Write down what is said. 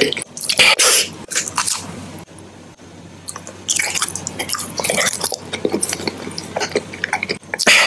speak.